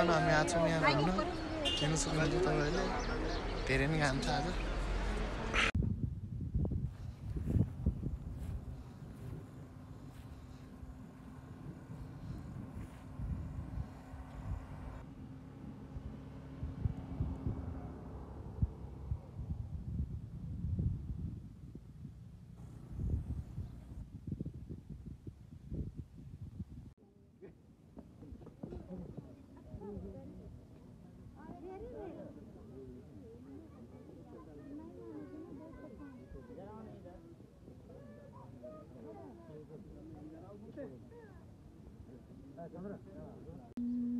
लगाउन हामी आएको छौँ यहाँ घुम्न। हेर्नु सक्नुहुन्छ तपाईँहरूले? धेरै नै घाम छ आज। Ah, yo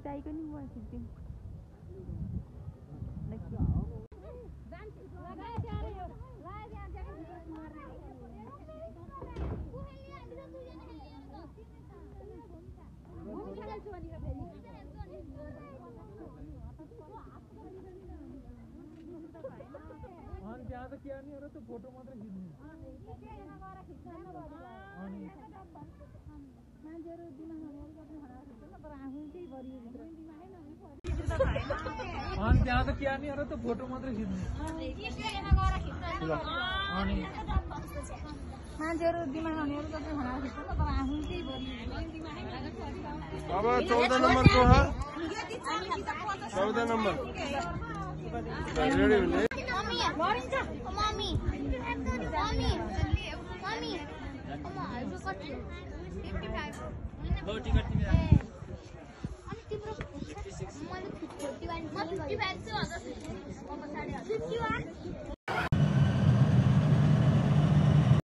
म खिच्दिउँ अनि त्यहाँ त के गर्ने अरे त्यो फोटो मात्रै खिच्ने अनि मान्छेहरू दिमाग तर आफू केही गरियो अनि त्यहाँ त के गर्ने अरे त्यो फोटो मात्रै खिच्ने अनि मान्छेहरू दिमाग गरियो अब चौध नम्बरको हो चौध नम्बर रेडी हुने मम्मी मम्मी